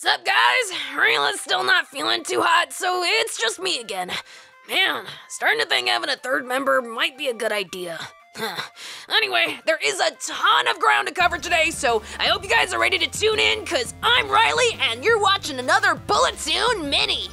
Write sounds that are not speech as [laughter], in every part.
Sup, guys? Rayla's still not feeling too hot, so it's just me again. Man, starting to think having a third member might be a good idea. Anyway, there is a ton of ground to cover today, so I hope you guys are ready to tune in, because I'm Riley, and you're watching another Bulletoon Mini.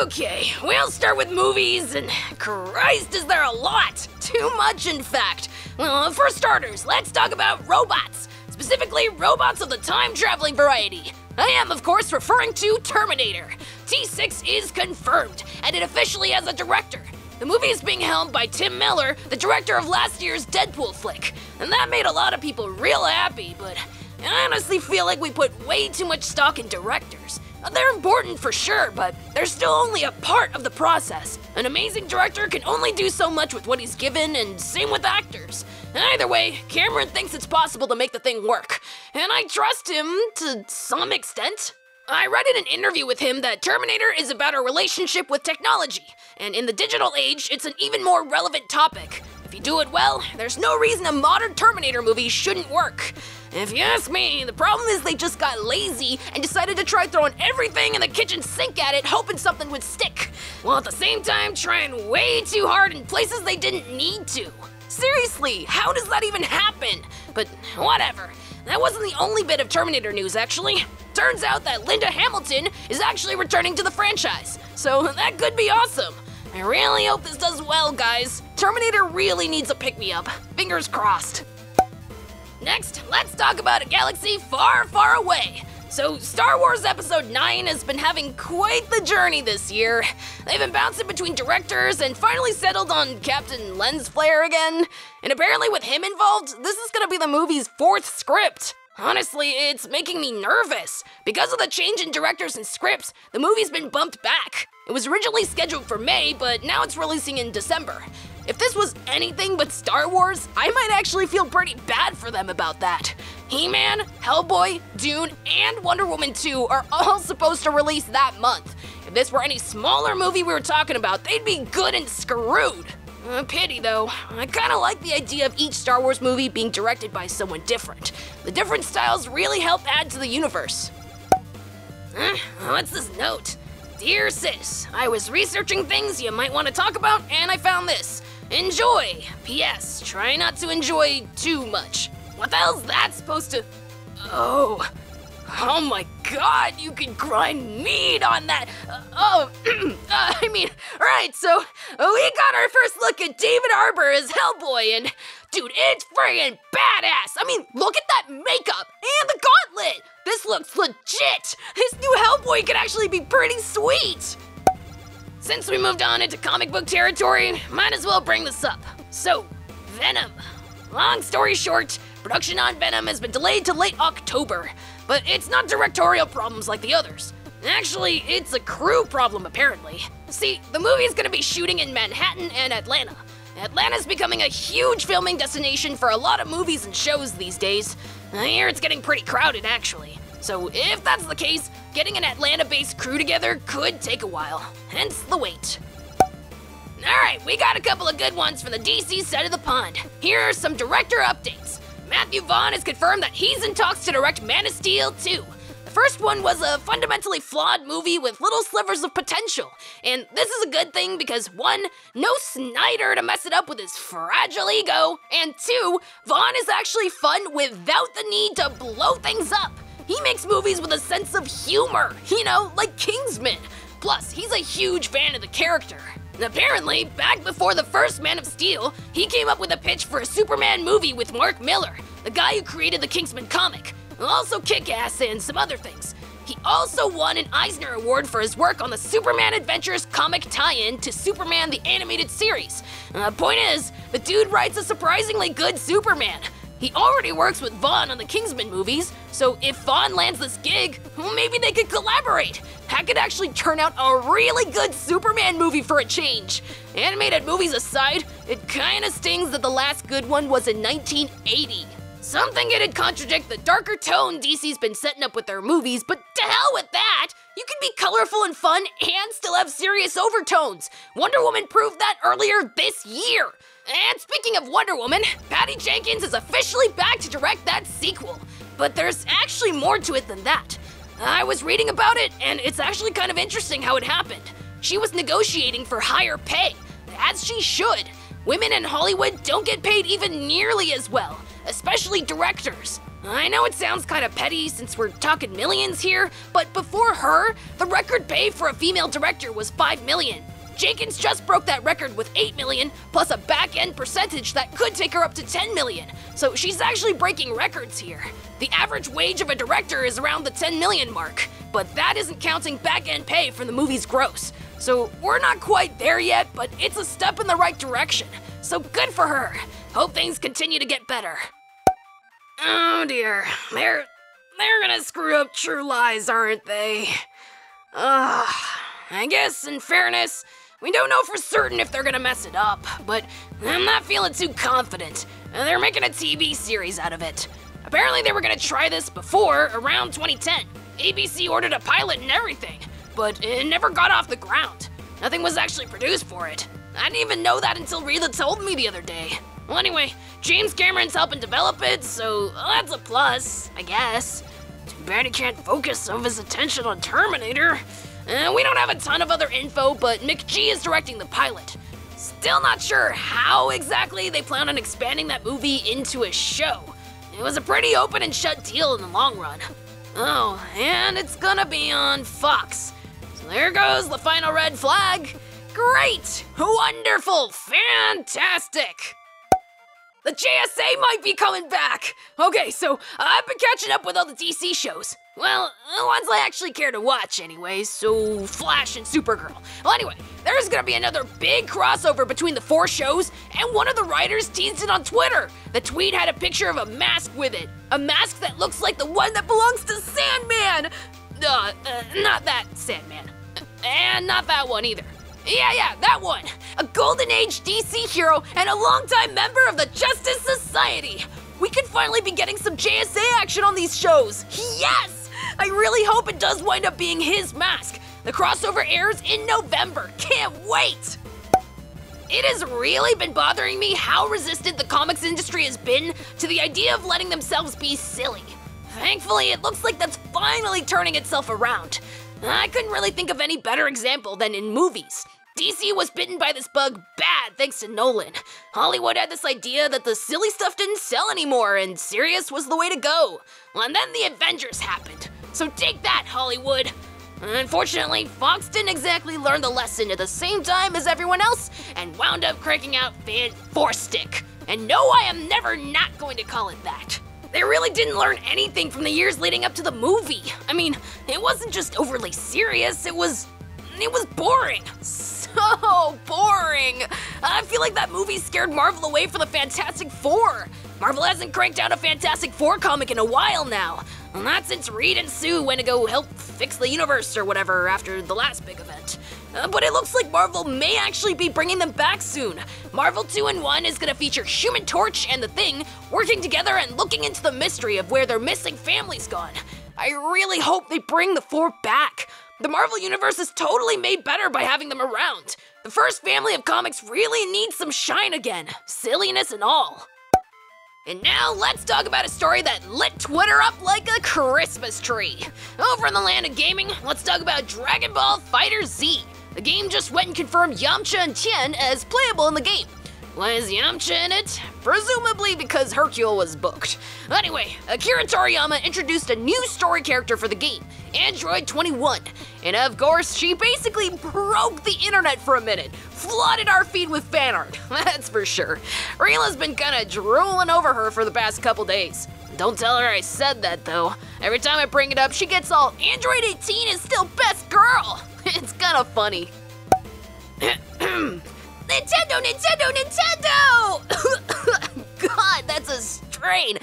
Okay, we'll start with movies, and Christ, is there a lot! Too much, in fact. Well, for starters, let's talk about robots, specifically robots of the time traveling variety. I am, of course, referring to Terminator. T6 is confirmed, and it officially has a director. The movie is being helmed by Tim Miller, the director of last year's Deadpool flick, and that made a lot of people real happy, but I honestly feel like we put way too much stock in directors. They're important for sure, but they're still only a part of the process. An amazing director can only do so much with what he's given, and same with actors. Either way, Cameron thinks it's possible to make the thing work, and I trust him to some extent. I read in an interview with him that Terminator is about a relationship with technology, and in the digital age, it's an even more relevant topic. If you do it well, there's no reason a modern Terminator movie shouldn't work. If you ask me, the problem is they just got lazy and decided to try throwing everything in the kitchen sink at it, hoping something would stick, while at the same time trying way too hard in places they didn't need to. Seriously, how does that even happen? But whatever. That wasn't the only bit of Terminator news, actually. Turns out that Linda Hamilton is actually returning to the franchise, so that could be awesome. I really hope this does well, guys. Terminator really needs a pick me up. Fingers crossed. Next, let's talk about a galaxy far, far away. So, Star Wars Episode 9 has been having quite the journey this year. They've been bouncing between directors and finally settled on Captain Lens Flare again. And apparently, with him involved, this is gonna be the movie's fourth script. Honestly, it's making me nervous. Because of the change in directors and scripts, the movie's been bumped back. It was originally scheduled for May, but now it's releasing in December. If this was anything but Star Wars, I might actually feel pretty bad for them about that. He Man, Hellboy, Dune, and Wonder Woman 2 are all [laughs] supposed to release that month. If this were any smaller movie we were talking about, they'd be good and screwed. A pity though. I kinda like the idea of each Star Wars movie being directed by someone different. The different styles really help add to the universe. Huh? What's this note? Dear sis, I was researching things you might want to talk about, and I found this. Enjoy! P.S. Try not to enjoy too much. What the hell's that supposed to. Oh. Oh my god, you can grind meat on that! Uh, oh, [clears throat] uh, I mean, alright, so we got our first look at David Harbour as Hellboy, and dude, it's friggin' badass! I mean, look at that makeup and the gauntlet! This looks legit! This new Hellboy could actually be pretty sweet! Since we moved on into comic book territory, might as well bring this up. So, Venom. Long story short, production on Venom has been delayed to late October, but it's not directorial problems like the others. Actually, it's a crew problem, apparently. See, the movie is gonna be shooting in Manhattan and Atlanta. Atlanta's becoming a huge filming destination for a lot of movies and shows these days. I hear it's getting pretty crowded, actually. So, if that's the case, getting an Atlanta based crew together could take a while, hence the wait. Alright, we got a couple of good ones from the DC side of the pond. Here are some director updates. Matthew Vaughn has confirmed that he's in talks to direct Man of Steel 2. The first one was a fundamentally flawed movie with little slivers of potential. And this is a good thing because one, no Snyder to mess it up with his fragile ego, and two, Vaughn is actually fun without the need to blow things up. He makes movies with a sense of humor, you know, like Kingsman. Plus, he's a huge fan of the character. Apparently, back before the first Man of Steel, he came up with a pitch for a Superman movie with Mark Millar, the guy who created the Kingsman comic, also Kick Ass and some other things. He also won an Eisner Award for his work on the Superman Adventures comic tie in to Superman the Animated Series. Uh, point is, the dude writes a surprisingly good Superman. He already works with Vaughn on the Kingsman movies, so if Vaughn lands this gig, maybe they could collaborate. That could actually turn out a really good Superman movie for a change. Animated movies aside, it kinda stings that the last good one was in 1980. Something it'd contradict the darker tone DC's been setting up with their movies, but to hell with that! You can be colorful and fun and still have serious overtones. Wonder Woman proved that earlier this year. And speaking of Wonder Woman, Patty Jenkins is officially back to direct that sequel. But there's actually more to it than that. I was reading about it, and it's actually kind of interesting how it happened. She was negotiating for higher pay, as she should. Women in Hollywood don't get paid even nearly as well, especially directors. I know it sounds kind of petty since we're talking millions here, but before her, the record pay for a female director was 5 million. Jenkins just broke that record with 8 million, plus a back end percentage that could take her up to 10 million. So she's actually breaking records here. The average wage of a director is around the 10 million mark, but that isn't counting back end pay from the movie's gross. So we're not quite there yet, but it's a step in the right direction. So good for her. Hope things continue to get better. Oh dear, they're they're gonna screw up True Lies, aren't they? Ugh. I guess, in fairness, we don't know for certain if they're gonna mess it up, but I'm not feeling too confident. Uh, they're making a TV series out of it. Apparently, they were gonna try this before, around 2010. ABC ordered a pilot and everything, but it never got off the ground. Nothing was actually produced for it. I didn't even know that until Rita told me the other day. Well, anyway, James Cameron's helping develop it, so that's a plus, I guess. Too bad he can't focus some of his attention on Terminator. Uh, we don't have a ton of other info, but McG is directing the pilot. Still not sure how exactly they plan on expanding that movie into a show. It was a pretty open and shut deal in the long run. Oh, and it's gonna be on Fox. So there goes the final red flag. Great! Wonderful! Fantastic! The JSA might be coming back! Okay, so I've been catching up with all the DC shows. Well, the ones I actually care to watch, anyway, so Flash and Supergirl. Well, anyway, there's gonna be another big crossover between the four shows, and one of the writers teased it on Twitter. The tweet had a picture of a mask with it. A mask that looks like the one that belongs to Sandman! Uh, uh not that Sandman. And not that one either. Yeah, yeah, that one. A Golden Age DC hero and a longtime member of the Justice Society. We could finally be getting some JSA action on these shows. Yes! I really hope it does wind up being his mask. The crossover airs in November. Can't wait! It has really been bothering me how resistant the comics industry has been to the idea of letting themselves be silly. Thankfully, it looks like that's finally turning itself around. I couldn't really think of any better example than in movies. DC was bitten by this bug bad thanks to Nolan. Hollywood had this idea that the silly stuff didn't sell anymore and serious was the way to go. And then the Avengers happened. So take that, Hollywood. Unfortunately, Fox didn't exactly learn the lesson at the same time as everyone else and wound up cranking out Fan Four Stick. And no, I am never not going to call it that. They really didn't learn anything from the years leading up to the movie. I mean, it wasn't just overly serious, it was. it was boring. So boring. I feel like that movie scared Marvel away from the Fantastic Four. Marvel hasn't cranked out a Fantastic Four comic in a while now. Not since Reed and Sue went to go help fix the universe or whatever after the last big event. Uh, but it looks like Marvel may actually be bringing them back soon. Marvel 2 in 1 is going to feature Human Torch and The Thing working together and looking into the mystery of where their missing family's gone. I really hope they bring the four back. The Marvel Universe is totally made better by having them around. The first family of comics really needs some shine again, silliness and all. And now let's talk about a story that lit Twitter up like a Christmas tree. Over in the land of gaming, let's talk about Dragon Ball FighterZ. The game just went and confirmed Yamcha and Tien as playable in the game. Why is Yamcha in it? Presumably because Hercule was booked. Anyway, Akira Toriyama introduced a new story character for the game, Android 21. And of course, she basically broke the internet for a minute, flooded our feed with fan art, [laughs] that's for sure. Rila's been kinda drooling over her for the past couple days. Don't tell her I said that though. Every time I bring it up, she gets all, Android 18 is still best girl! [laughs] It's kinda funny. [clears throat] Nintendo, Nintendo, Nintendo! [coughs] God, that's a strain.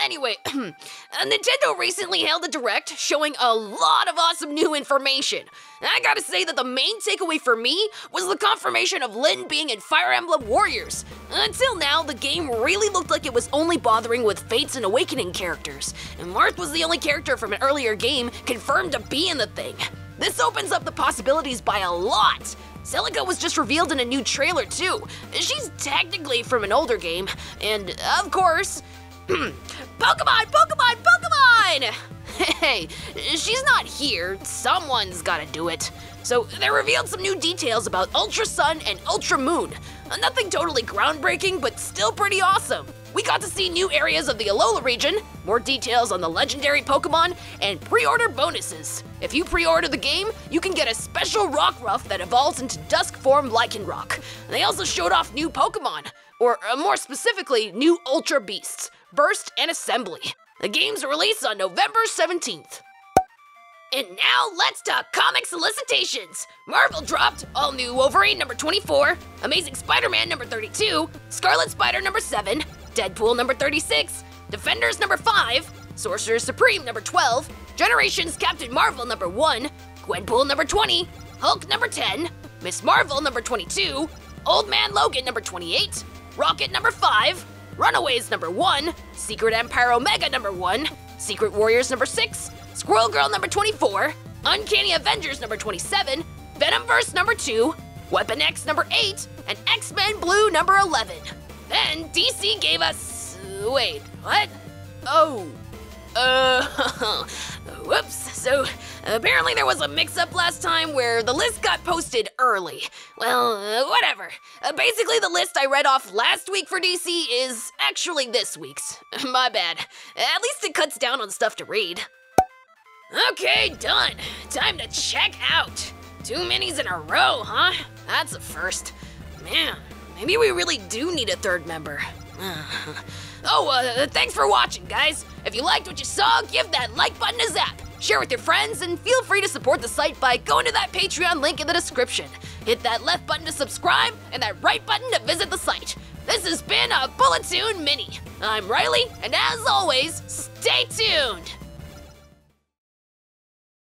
Anyway, [clears throat] Nintendo recently held a direct showing a lot of awesome new information. I gotta say that the main takeaway for me was the confirmation of Lyn being in Fire Emblem Warriors. Until now, the game really looked like it was only bothering with Fates and Awakening characters, and Marth was the only character from an earlier game confirmed to be in the thing. This opens up the possibilities by a lot. Celica was just revealed in a new trailer too. She's technically from an older game, and of course, [clears throat] Pokemon, Pokemon, Pokemon! [laughs] hey, she's not here. Someone's gotta do it. So they revealed some new details about Ultra Sun and Ultra Moon. Uh, nothing totally groundbreaking, but still pretty awesome. We got to see new areas of the Alola region, more details on the legendary Pokemon, and pre-order bonuses. If you pre-order the game, you can get a special Rockruff that evolves into Dusk form Lycanroc. They also showed off new Pokemon, or uh, more specifically, new Ultra Beasts, Burst and Assembly. The game's released on November 17th. And now let's talk comic solicitations. Marvel dropped all new Wolverine number 24, Amazing Spider Man number 32, Scarlet Spider number 7, Deadpool number 36, Defenders number 5, Sorcerer Supreme number 12, Generations Captain Marvel number 1, Gwenpool number 20, Hulk number 10, Miss Marvel number 22, Old Man Logan number 28, Rocket number 5, Runaways number 1, Secret Empire Omega number 1, Secret Warriors number 6, Squirrel Girl number 24, Uncanny Avengers number 27, Venomverse number 2, Weapon X number 8, and X Men Blue number 11. Then DC gave us. Wait, what? Oh. Uh. [laughs] Whoops. So, apparently there was a mix up last time where the list got posted early. Well, uh, whatever. Uh, basically, the list I read off last week for DC is actually this week's. [laughs] My bad. At least it cuts down on stuff to read. Okay, done. Time to check out. Two minis in a row, huh? That's a first. Man, maybe we really do need a third member. oh, uh, thanks for watching, guys. If you liked what you saw, give that like button a zap. Share with your friends, and feel free to support the site by going to that Patreon link in the description. Hit that left button to subscribe, and that right button to visit the site. This has been a Bulletoon Mini. I'm Riley, and as always, stay tuned!